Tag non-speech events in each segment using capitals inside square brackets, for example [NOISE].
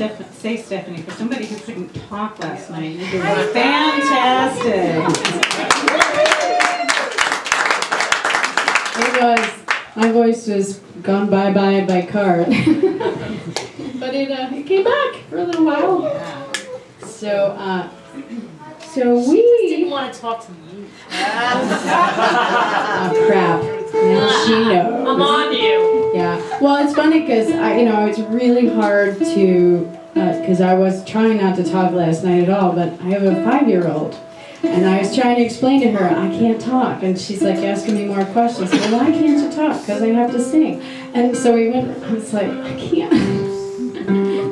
Steph- say, Stephanie, for somebody who couldn't talk last night, you did fantastic. It was, my voice was gone bye-bye by card. [LAUGHS] but it, uh, it came back for a little while. So, uh, so we Didn't want to talk to you. [LAUGHS] oh crap, and she knows. I'm on you. Yeah. Well, it's funny because I, you know, it's really hard to, uh, because I was trying not to talk last night at all, but I have a five-year-old, and I was trying to explain to her I can't talk, and she's like asking me more questions. Well, why can't you talk? Because I have to sing. And so we went. I was like, I can't.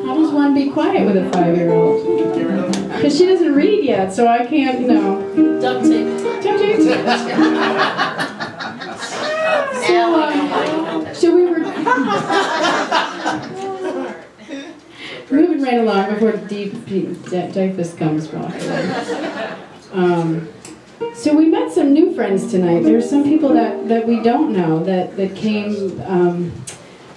How does one be quiet with a five-year-old? Because she doesn't read yet, so I can't, you know. Duct tape. So, [LAUGHS] uh, so we were moving along before deep typhus comes probably. Um, so we met some new friends tonight. There's some people that, that we don't know that that came, um,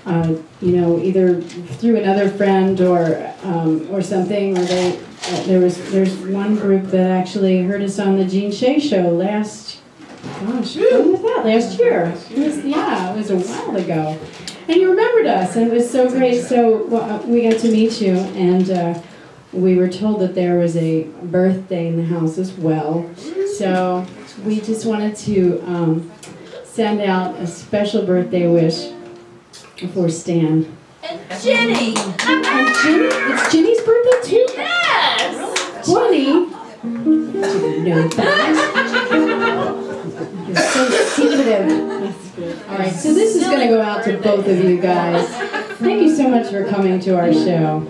uh, you know, either through another friend or um, or something, or they. Uh, there was there's one group that actually heard us on the Gene Shay show last Gosh, when was that? Last year. It was, yeah, it was a while ago. And you remembered us, and it was so great. So well, uh, we got to meet you, and uh, we were told that there was a birthday in the house as well. So we just wanted to um, send out a special birthday wish for Stan. And Jenny. And Ginny, it's Ginny's birthday too. Yes. Ginny. Didn't know that. [LAUGHS] You're so secretive. All right, so this is going to go out to both of you guys. Thank you so much for coming to our show.